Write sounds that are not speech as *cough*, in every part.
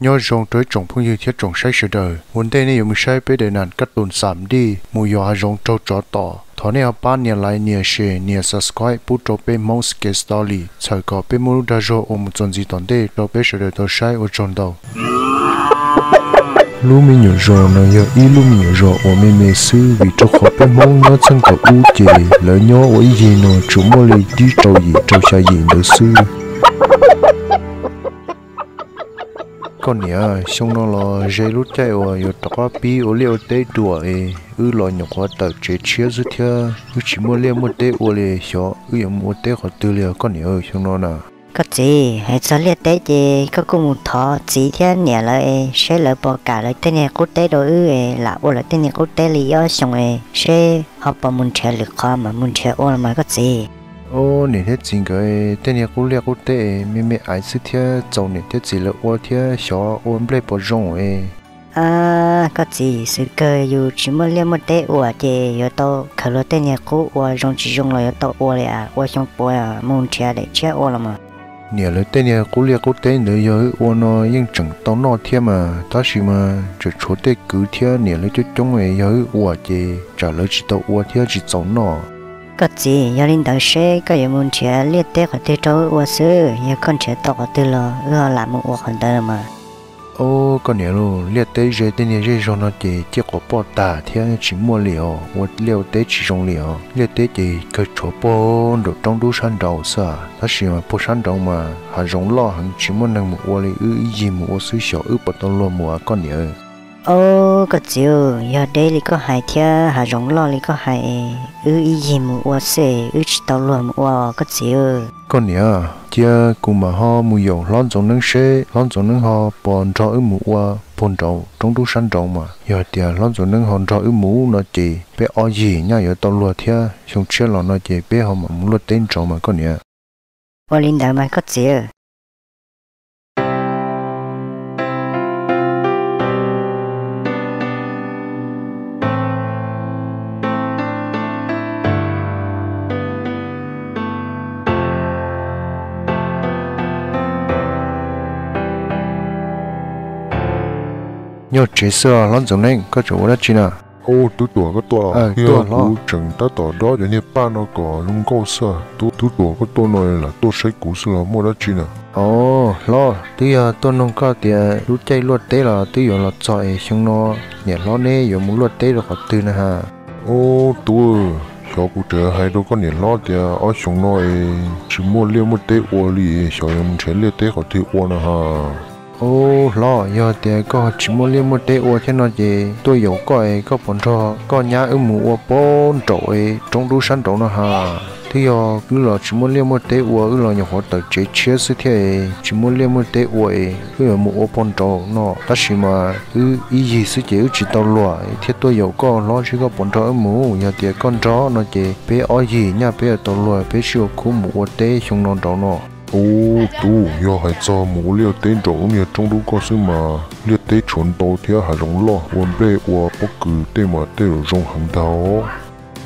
nhớ rong tới trồng phong như thiết trồng sai sự đời vấn đề này dùng sai bế để nạn cắt tồn sạm đi mù yo rong trâu chó tỏ thọ này ba nhà lại nhà share nhà subscribe bút trâu bé mouse cái story chờ có bé mù đa rồi ôm chọn gì tòn đây trâu bé sự đời tôi sai ở trong đầu lúc mình nhớ rồi nó giờ ít lúc mình nhớ rồi ở mình mê sư vì cho khó bé mong nó chân có u chè lỡ nhớ ở gì nó chúng mua lấy đi trâu gì trâu xa gì nữa sư con nhớ xong nó là dây lút chạy ở yo tao pi ở liệu tê đùa ấy ư lo nhọc quá tờ chế chia dư theo ư chỉ mua liệu một tê ở lì xó ư yếm một tê họ tư liệu con nhớ xong nó nà. Có gì? Hãy cho liệt tê gì có cùng một thọ chỉ theo nhẹ ấy sẽ lợi bỏ cả lại tên nhà quốc tê đồ ư ấy là ô là tên nhà quốc tê lý xong ấy sẽ họ bỏ muốn chơi lực khó mà muốn chơi ô mà có gì? Ô nè thế chính cái tên nhà quốc liệt quốc tế mẹ mẹ ai sự theo giàu nè thế chỉ là ô theo xó ô em lấy bỏ rong ấy à có gì sự cơ dù chỉ muốn liên một tế ô thì yo to khởi lo tên nhà quốc ô rong chỉ rong là yo to ô à ô xong bò à muốn chơi để chơi ô là mà nè lấy tên nhà quốc liệt quốc tế nữa giờ ô nó nhưng chẳng tao nó theo mà ta chỉ mà chỉ chỗ tế cứ theo nè lấy cho chúng ấy giờ ô thì trả lời chỉ tao ô theo chỉ giàu nó cái gì giờ linh đạo sẽ có yêu muốn chơi liệt tế có tế trâu ô sư giờ con chơi tao có tế lo ưa làm một ô còn tới mà ô con nhớ luôn liệt tế giờ tên nhà giờ nó chỉ chỉ có bỏ tà theo chỉ mua liều và liều tế chỉ dùng liều liệt tế chỉ cái chỗ bỏ được trong đu sản đầu sa ta chỉ mà bỏ sản đầu mà hà dùng lo hàng chỉ mua năng một ô li ư gì một ô sư 小 ư bắt đầu lo mua con nhớ ô có chiều giờ đây li có hai theo hà rong lo li có hai ư ý gì một ô xe ư chỉ tao lo một ô có chiều con nhớ chia cùng mà họ mua dầu lon trong nâng xe lon trong nâng họ bọn cho ư mũ qua bọn trâu trong đủ sản trâu mà. Giờ tiền lon trong nâng họ cho ư mũ nó chỉ bé ở gì nhá giờ tao lo theo xong chia lo nó chỉ bé họ mà muốn lo tên trâu mà con nhớ ô linh đạo mà có chiều nhớ chế sơ lon trong nâng có chỗ đó chi nào ô tú tuổi có tuổi Ờ, Kia tuổi cú chẳng ta tỏ đó để như ba nó có lung câu sơ tú tú tuổi có tuổi này là tôi sẽ cú sơ mua đó chi nào ồ lo. Tuy giờ tôi nông có tiền lúc chạy luật tế là tuy giờ là chạy xong nó. Nhẹ lo nè giờ muốn luật tế rồi họ từ nè ha ô tú cho cú trở hay đâu có niệm lo thì ở trong nó chỉ mua liêu một tế ô li cho em chế liêu tế có ô nè ha ô, lo giờ tiền có chỉ muốn liên một tế ô thế nó gì tôi tôi 有 coi, có bọn cho có nhà ở mù ô bốn trội trong đủ sản trộn nó ha thì giờ cứ lo chỉ muốn liên một tế ô cứ lo nhà họ tự chế chế sự thế. Chỉ muốn liên một tế ô cứ là mù ô bốn trộn nó, ta chỉ mà cứ ý gì sự chế chỉ tao loại thế có, lo chỉ có bọn cho ở mù giờ tiền con chó nó chỉ bé ở gì nha bé tao lo bé siêu khu mù ô tế xong nó trộn nó ô tú giờ hay cho mua liêu tế trộn như trong đủ có sự mà liêu tế chuẩn đầu thì hay rong lo uốn bê ô bất cứ tế mà tế rồi rong hàng đầu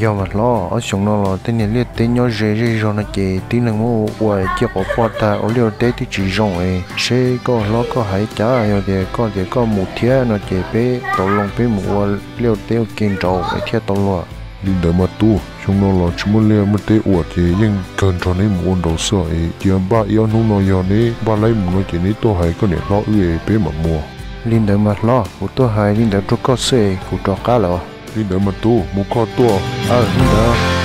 giờ mà lo ở trong nó là tên này liệt tên nhau dễ dễ rồi nó chỉ tí năng mua quay chỉ có bỏ ta ở liều tế thì chỉ rong ấy sẽ có lo có hải trả rồi thì có thì có một thiết nó chỉ bé tổ lòng bé mua liều tế kiên trâu để thiết tổ lo linh đại mà tu chúng nó là chúng muốn liêu một tế ủa thì nhưng cần cho nên muốn đầu sửa ấy thì ba yêu nung nó yêu này ba lấy một nó chỉ này tôi hay có để lo ư bé mà mua linh đời mà lo của tôi hay linh đời tôi có xe của trò cá lo linh đại mà tu mua co tua ờ linh đời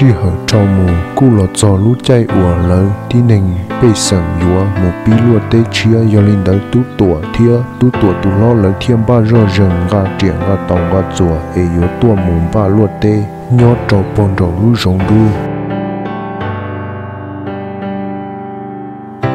chi hở trâu mù cu lọ cho lũ chạy ủa lỡ tí nình bê sần dùa một bí lùa tê chia do linh đỡ tú tủa thia tú tủa tú lo lỡ thiên ba rơ rừng gà triển gà tòng gà chùa ê yếu tua mù ba lùa tê nhó trò bông trò lũ rồng đu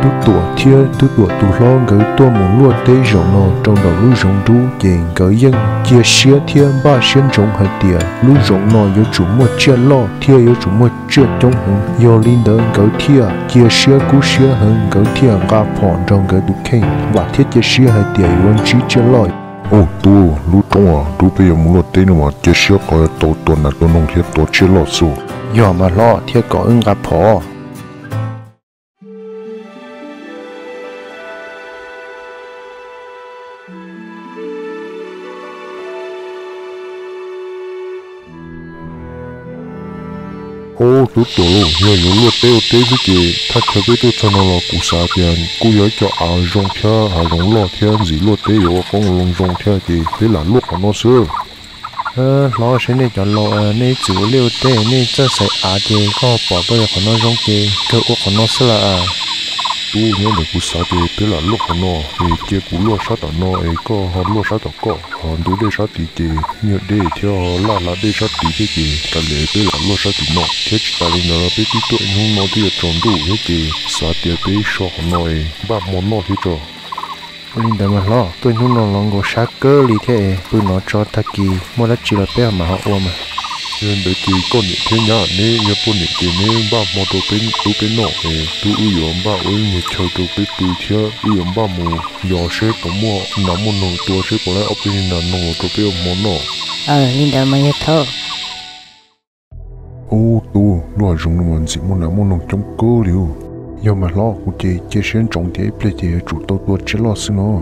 tú tủa thia tú tủa tú lo gỡ tua mù lùa tê rồng nọ trong đầu lú rồng đu dền gỡ dân chia xía thiên ba xuyên trống hai tìa lú rồng nọ yếu chủ một chia lo thia yếu chủ một chia trong hùng yếu linh đỡ gỡ thia chia xía cú xía hơn gỡ thia gà phòn trong gỡ đủ kênh và thiết chia xía hai tìa yếu trí chia lòi ô tu lu trong à tu bây giờ muốn lo tên mà chỉ sợ coi tổ tuần là tổ nông thiệt tổ chưa lo số yo mà lo thiệt có ứng gặp phò ô tu tổ lo nhớ nhớ lo tên ô tên cái gì ta cho biết tôi cho nó là cú sa tiền cú nhớ cho à rong theo à rong lo theo gì lo tên yo à, con rong rong thì thế là lúc nó xưa. Ờ lo sẽ nên cho lo ờ nên chủ liệu tê nên cho sài à thì có bỏ tôi là nó rong kì cơ ốc nó là à tu nhớ được cú sa thì thế là lúc nó thì chơi cú lo sát ở nó, ấy có họ lo sát ở có. Họ đủ để sát thì chơi nhớ để theo họ là là để sát thì chơi chơi ta lệ thế là lo sát thì nó, thế chỉ ta lên nó là biết tí tuổi không nó thì ở trong tu thế thì sa thì bé sọ nó ấy ba món nó thì cho linh đầm lo, tôi nhung nó lòng có sát cơ lý thế bữa nó cho ta kỳ mua đất chỉ là bé mà họ ôm mà nên để thì con những thế nhá nè nhớ con những cái nè ba mò đồ bên đồ bên nọ ấy tu uy yếm ba uy nhớ chơi đồ bên tu theo uy yếm ba mù nhỏ sẽ có mua nắm một nồi tua sẽ có lại ở bên là nồi đồ bên món nọ. Ờ linh đầm mà yêu thơ. Ô tu lo dùng nó mình chỉ muốn nắm một nồi trong cơ liu. Yo mà lo cũng chỉ chỉ xem trọng thế ple thì chủ tàu tua chỉ lo xin nó.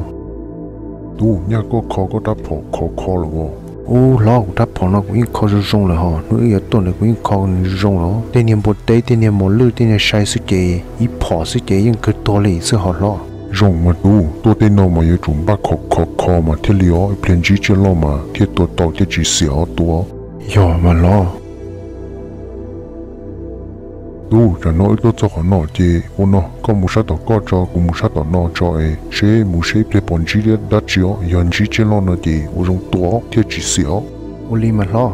Tu nhá có khó có đáp phỏ khó khó rồi ô lo cũng đáp phò nó cũng ít khó rong rồi họ nó ít tuần này cũng ít khó rong rồi tên niệm bột tế tên niệm một lư tên niệm sai sự chế ít phò sự chế nhưng cứ to lì sự họ lo rong mà tu tu tên nào mà yêu chúng ba khó khó khó mà thiết lió plan chỉ chưa lo mà thiết tổ tàu thiết chỉ xỉa tua. Yo mà lo tu cho nó ít cho họ nó chế ô nó có một sát tàu có cho, cùng một sát tàu nó cho ấy sẽ một sẽ ple bọn chỉ để đặt chiếu yon chỉ chưa nó nó chế ô trong tua thiết chỉ xíu ô li mà lo.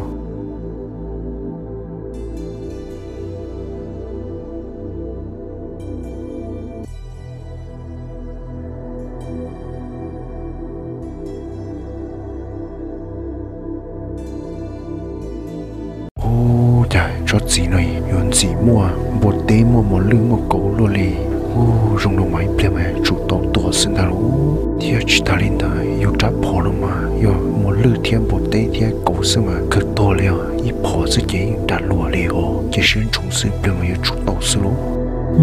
Liao chúng sinh ple mà yêu tàu xin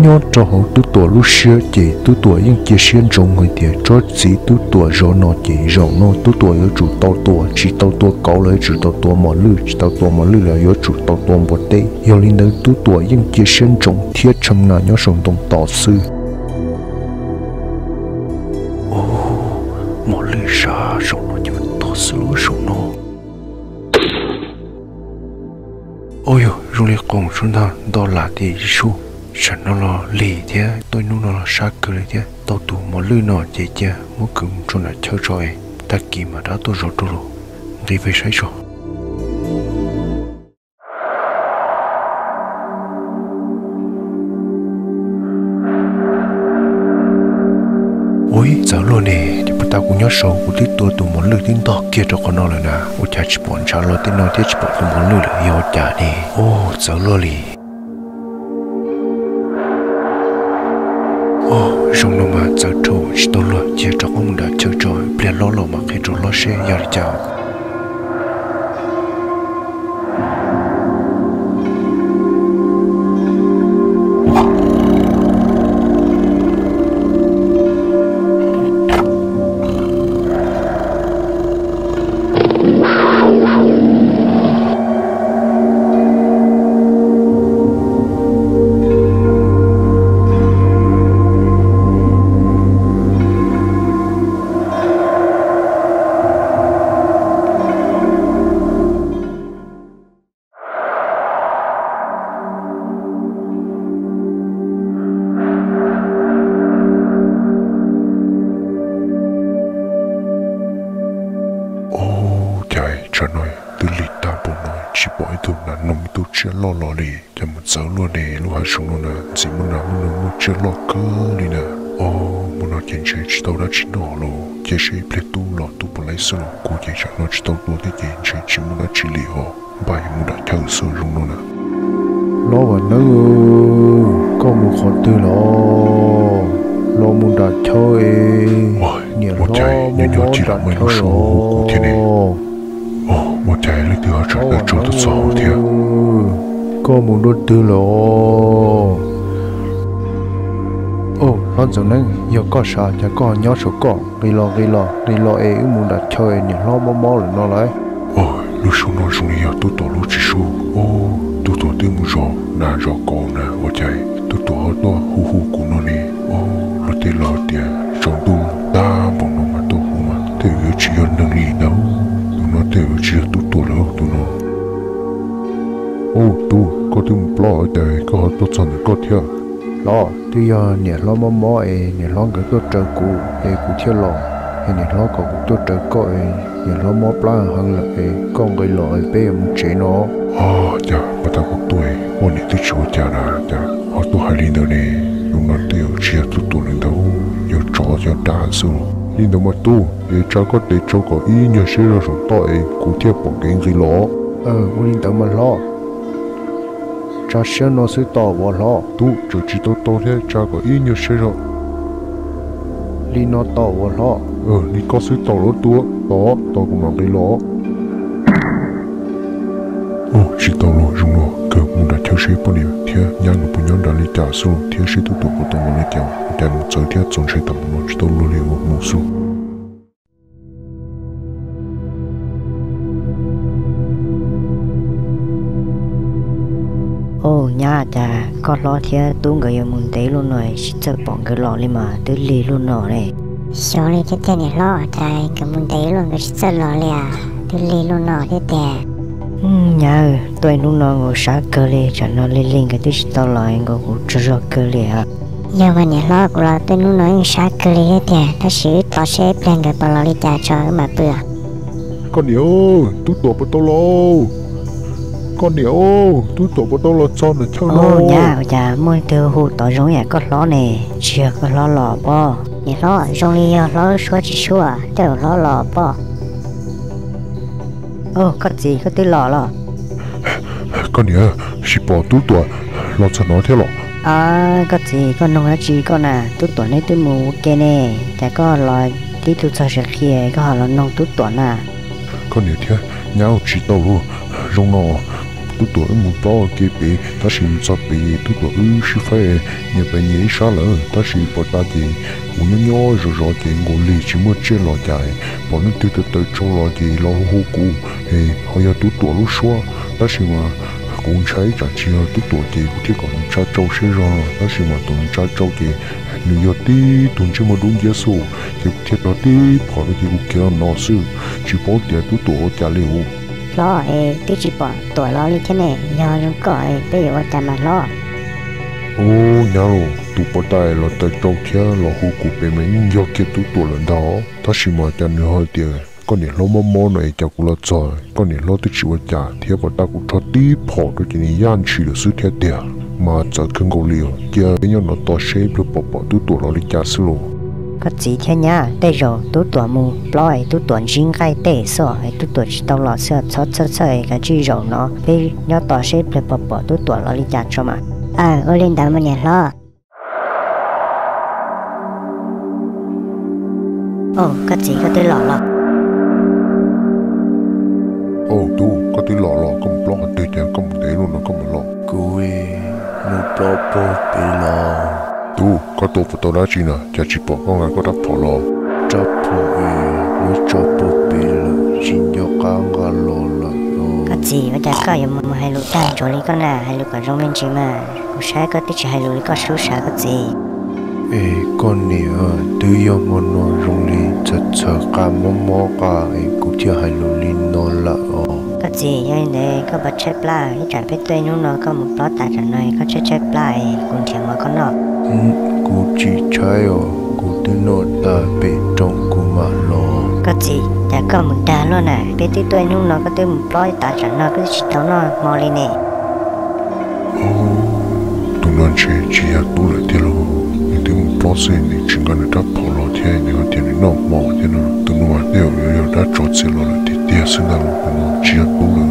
nhớ cho họ tu tuổi lúc xưa chỉ tu tuổi những chỉ xuyên trong người thì cho chỉ tu tuổi rõ nó chỉ rõ nó tu tuổi ở chủ tàu tuổi chỉ tàu tuổi cao lấy chủ tàu tuổi mà lư chỉ tàu tuổi mà lư là ở chủ tàu tuổi một tê yêu linh đấy tu tuổi những chỉ xuyên trong thiết châm ngà nhớ sống đồng tỏ sư mong chúng ta đó là đi su sẵn nó là lì thế tôi nu nó là sát cứ lì thế tôi tụ một lư nó chỉ chứ mỗi cứ cho ta chơi rồi ta kỳ mà đã tôi rồi tôi rồi. Đi về sai rồi nyo sho u li to tu mon lu tin do ke to ko no la na u cha chi pon cha lo tin no te chi pon tu mon lu la yo cha ni o zo lo li o shong no ma zo to chi to lo che to ko mu da che cho ple lo lo ma ke to lo she yar cha cho nói từ lì ta bộ nói chỉ bỏ tu là nông tu chưa lo lo đi cho một giờ luôn đi lúc hai xuống luôn nè. Chỉ muốn nào muốn nào chưa lo cơ đi nè. Ô muốn nói chuyện chơi chỉ tao đã chỉ nó luôn chỉ chơi play tu lo tu bộ lấy sơ cô chỉ cho nó chỉ tao luôn cái chuyện chơi chỉ muốn nói chỉ lì họ bài muốn đã theo sơ luôn luôn nè. Lo và nữ có một khó tư lo. Lo muốn đặt chơi một lo chạy mò nhớ một chạy lấy từ ở trong ở trong tất số thiên có muốn đốt tư lo ô nó giờ này giờ có sao chả có nhớ số có đi lo đi lo đi lo ấy muốn đặt chơi nhẹ lo mò mò rồi nó lại. Ồ lúc số nó dùng đi tôi tổ lúc chỉ số ô tôi tổ tiêu một rõ nà rõ cổ nà một chạy tôi tổ họ to hu hu của nó đi. Ô nó tê lo tiền trong tu ta bọn nó mà tôi hu mà yếu chỉ ở nâng đi đâu ô tu có lo ở đây có tốt chân có theo lo tuy giờ lo mò mò ấy nhẹ lo cái tôi chờ cũ ấy cũ theo lo. Ấy nhẹ lo có tôi có ấy nhẹ lo mò plan hơn là ấy con cái lo ấy bé muốn chế nó. À dạ bắt đầu tuổi ôn này tôi chúa cha là dạ họ tôi hay linh đâu nè lúc nó tiêu chia tôi tôi lên đâu giờ trò giờ đa số linh đâu mà tu để cha có để cho có ý nhớ sẽ ra rồi tội cụ thể bằng cái gì lo ờ muốn đi tới mà lo cha sẽ nó sẽ tỏ vào lo tu cho chỉ tôi tôi thế cha có ý nhớ sẽ ra li nó tỏ vào lo ờ đi có sự tao lo tua đó tao cũng làm cái lo ô chỉ tao lo dùng lo cơ muốn đã theo sẽ bao nhiêu thế nhà người bọn nhau đã lý trả số thế sẽ tu tu của tao muốn lấy kéo để một giờ thế 总是 tao muốn chỉ tao lo liền một một số có lo thì tôi người muốn đấy luôn rồi sẽ bọn cái lọ lên mà tôi lì luôn nọ này. Sau này cái tên này lo tại cái muốn đấy luôn cái sẽ lọ liền tôi lì luôn nọ thế tè. Ừ, nhà tôi luôn nọ ngồi sáng cơ lì cho nó lên lên cái tôi tao lại ngồi ngủ chờ cơ lì à nhà mà nhà lo của là tôi luôn nói sáng cơ lì thế tè ta sử tao sẽ plan cái bao lọ đi cho mà bừa con điều tôi tổ bọn tao lâu con đĩa ô tu tổ bộ đâu là cho được cho nó. ô nhà nhà môi từ hụ tổ giống nhà con ló nè. Chưa con ló lò bò. Nhà ló giống như ló xóa chỉ xóa đều ló lò bò. Ô có gì có tí lò lò? *laughs* Con đĩa chỉ bỏ tu tổ lò cho nói thế lo. à có gì con nông lá chỉ con à? Tu tổ này tôi mù kê nè. Chả có lò tí tu cho sẽ kia có họ lò nông tu tổ nà. Con đĩa thế nhau chỉ tàu luôn. Rung nó tu tổ một to cái bể ta chỉ cho bể tu tổ ư fa phải nhà bể nhảy xa lỡ ta shi po ta ti u nyo jo jo rồi thì li chi chỉ che lo lò e po nó từ từ từ cho lo thì lo hu ku. E ho ya tu tổ lúc xóa ta shi ma cũng cháy chả chỉ là tu tổ thì cũng chỉ còn cha châu sẽ ra ta chỉ mà tuần cha châu thì nếu giờ tí tuần chỉ mà đúng giá số thì cũng thiết đó tí phải ra thì cũng kia nó sư chỉ bỏ tiền tu tổ trả liệu lo ê tôi chỉ bỏ tuổi lo đi thế này giờ nó gọi bây giờ ta mà lo ô nhà rồi tu bỏ tay là tay trâu kia là hú cụ bề mình do kia tu tổ lần đó ta chỉ mà cho nữa hơi tiền con này lo mò mò này cho cụ là trời con này lo tôi chỉ vào trả thì vào ta cũng cho tí bỏ được cái này yan chỉ được sự thiệt tiền mà giờ cần cầu liều kia cái nhau nó to shape được bỏ bỏ tu tổ lo đi trả sự luôn ก็จีเทียนยาได้รอตัวตัวมูปล่อยตัวตัวจิงไก่เตะสอไอ้ตัวตัวจิตลอเสือชดเชยเชยกับจีรอเนาะไปยอต่อเชฟเลยปอปอตัวตัวลอลิ จัดชมา ờ ô lên đó mà nhà lo โอ้ก็จีก็ได้หล่อหรอ ô tu có tí lọ lọ có một lọ cái tiền có một tí luôn nó có một lọ cùi nụ bò bò bì lo tu có tổ phụ tổ đã chi nè chả chỉ bỏ con này có đắp bỏ lọ cho bò ấy nụ cho bò bì lo xin cho càng gà lo lo ก็จีว่าจะก็ยังมาให้ลูกได้จอลิก็น่ะให้ลูกก็ร้องเล่นจีมากูใช้ก็ติดให้ลูกก็สู้ชาก็จี ê con nè tư yo ngon nó rong li chật chật cả mò tu có tu phụ tôi chỉ nè. Cho chỉ bỏ con ngài có đắp phổ lo đắp phổ e mới cho bộ bê là xin cho cá ngà lo là cái gì bây cha có em mà hai lúc ta chỗ lý con à? Hai lúc cả rong lên chỉ mà. Có sai có tích hai hay lúc có số sai cái gì? Ê con nè à, tự do mà nó rong lý chật chật cả mò mò cả. Ê cũng chưa hai lúc lên nó là ờ. Cái gì vậy nè? Có bắt chép lại. Chẳng biết tôi nó có một bó tạt ở nơi có chép chép lại. Cùng thiệt mà có nọ chichayo kutino ta pe trong kumalo có gì đã có một đá luôn này biết tí tuổi nung nó có tư một bói ta chẳng nó cứ chỉ tao nó mò lên nè. Tụi nó chế chỉ hạt bù lại thế lô nhưng tư một bó xe này ta cần đã bỏ lọ thế này có tiền nó mò thế nó tụi nó mà đều đều đều đã trọt xe lô lại thì tia sinh ra lô nó chỉ hạt bù lại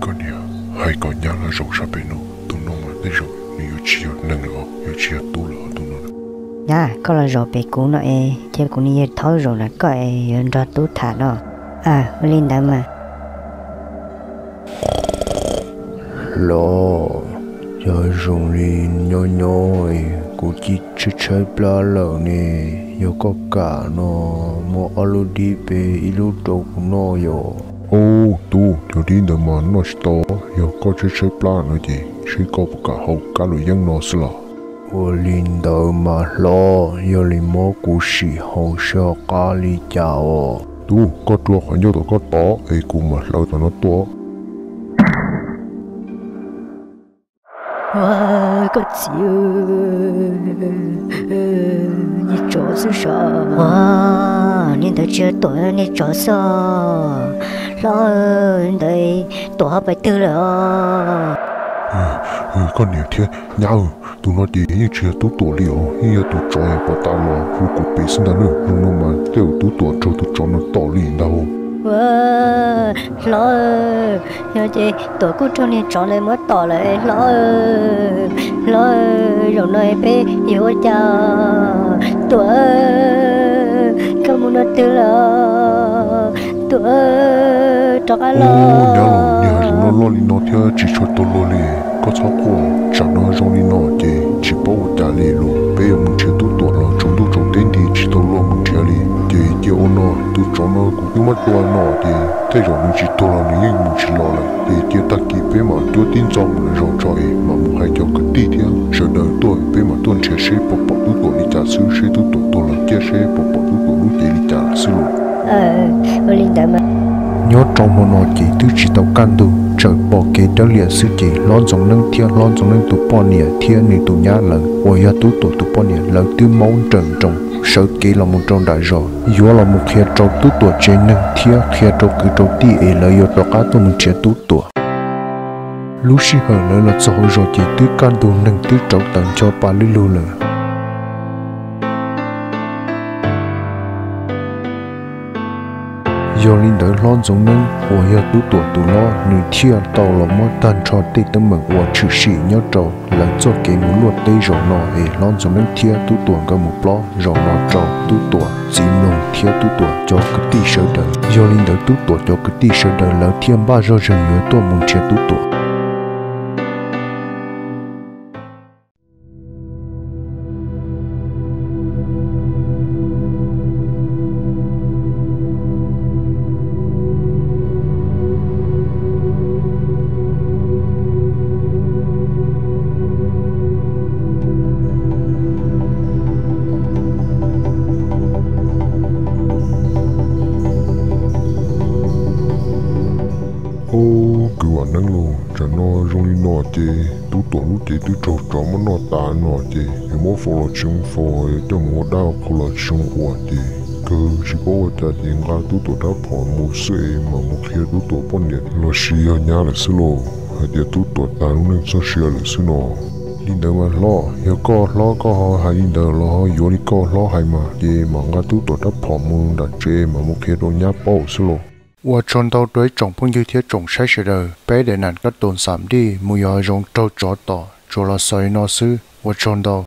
còn nhà hai con nhà là rộng xa bên nó tụi nó mà tới rộng nâng nó nếu chỉ là tu là tu nó nhá có là rồi bị cú nó e chứ cũng như thấu rồi là có e yên ra tú thả nó à linh đã mà. Lo giờ dùng đi nhỏ nhỏ cụ chỉ chơi chơi bla lờ nè yo có cả nó mua alo đi về ilu đâu cũng nó yo. Ô tu cho đi đợi mà nó to yo có chơi chơi plan nữa gì chỉ có cả hậu cả lối dân nó xí là 我领导嘛咯，有你蘑菇时候小咖喱家哦。 tu có chua khoảng nhiều tổ có to ấy cũng mà lâu tao nó to Wow, có chiều Nhị chỗ sư sợ Wow, nên tôi chưa tuổi nhị chỗ sợ Lo đây tổ bài tư rồi ừ Con nhiều thế nhau tu nó đi như chưa tu tổ liệu như tu trò bỏ tao lo phụ cụ bị sinh ra nữa nó mà tiêu tu tổ cho tu trò nó tổ liền đâu Wow, lo Nhớ chị, tổ của cho nên chọn lại mất tổ lại Lo Lo Rồi nói bé yêu cha Tổ Không muốn nói từ lo Tổ Cho cái ô lo. nhà lo rồi nó lo liền nó theo chỉ cho tôi lo có sao chẳng nó thì chỉ bảo ta liền luôn bây giờ mình chưa tu tổ lo chúng tu trong tên thì chỉ tôi lo mình chưa liền thì giờ nó tu cho nó cũng như mất lo nó thì thế rồi mình chỉ tôi lo nên mình chỉ lo lại. Thì giờ ta kịp bây mà tôi tin mình rồi rồi mà mình hay cho cái tí theo rồi đời tôi bây mà tôi sẽ sẽ bỏ bỏ tu tổ đi trả sư sẽ tu tổ tôi là kia sẽ bỏ bỏ tu lúc đi trả sư luôn Nhớ trong một nồi chỉ tư chỉ tàu can đủ trời bỏ kế đó liền sư chỉ, lon giống nâng thiên lon giống nâng tu bỏ nè thiên này tu nhá lần ôi ya tu tổ tu bỏ nè lần tư máu trần trọng, sợ kế là một trong đại rồi yếu là một khi trâu tu tổ trên nâng thiên khi trâu cứ trâu ti ấy là yếu đó cá tu mình chế tu tổ. Lúc xí hở lời là sau rồi chỉ tư can đủ nâng tư trâu tặng cho ba lưu lưu do linh đỡ lon giống nâng của ya tu tổ tu lo nữ thia tàu lo mò tan cho tê tâm mực của chữ sĩ nhớ trâu là cho cái muốn luật tê rồi nọ ấy lon giống nâng thia tu tổ cái một lo rồi nọ trâu tu tổ chỉ nông thia tu tổ cho cái tì sơ đời. Do linh đỡ tu tổ cho cái tì sơ đời. Là thiên ba do rừng nhớ tổ muốn chia tu tổ cứ lù nâng nó rung đi nọ chê. Tú tổ lúc chê, tú trâu trâu mà nọ ta nọ chê. Thì mỗi phố là chung phố cho mỗi đau phố là chung hòa chê. Cơ chỉ có ta thì ngã tú tổ đã bỏ một sự mà một khi tú tổ bọn nhẹ. Là xì ở nhà là xí lô hay giờ tú tổ ta lúc nên sao xì là xí nọ. Đi đâu mà lo hiểu có lo có họ hay đi đâu lo yếu đi có lo hay mà chê. Mà ngã tú tổ đã bỏ một đã chê, mà một khi đồ nhá bao xí lô 我撞到对总朋友贴总晒时的，白的那个东三的，没有用找找到，做了所以那时我撞到